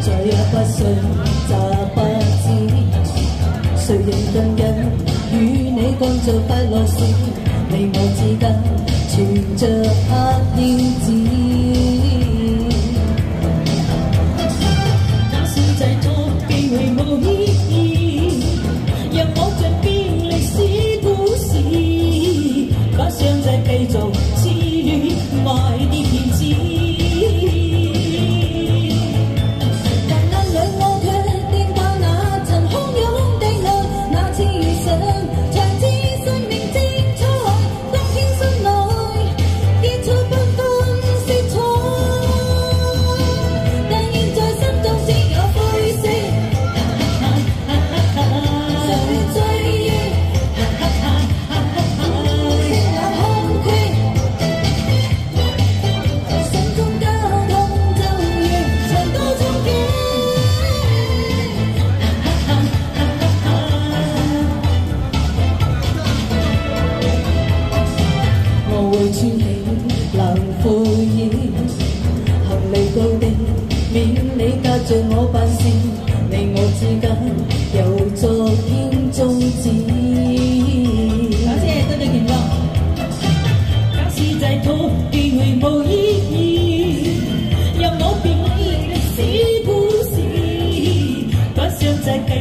再也不想咋不知谁人动紧与你干着快乐事你我之间存着黑影子。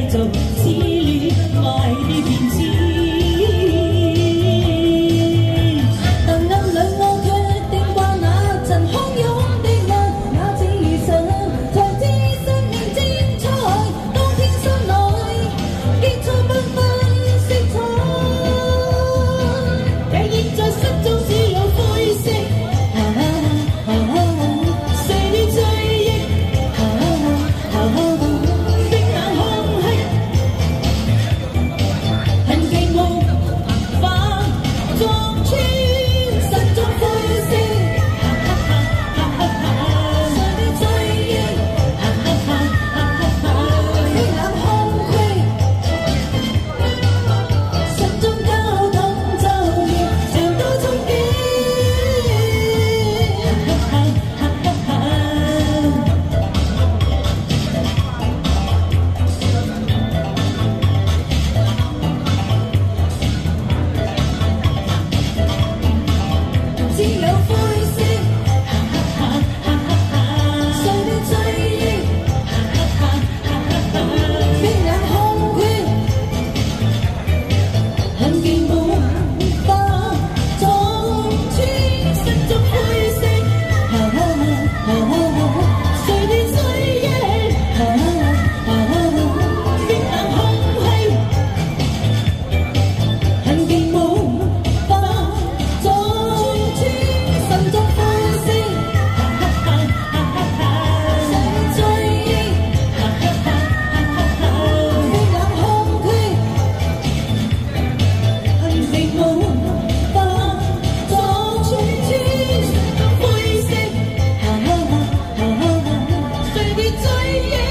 to see. yeah.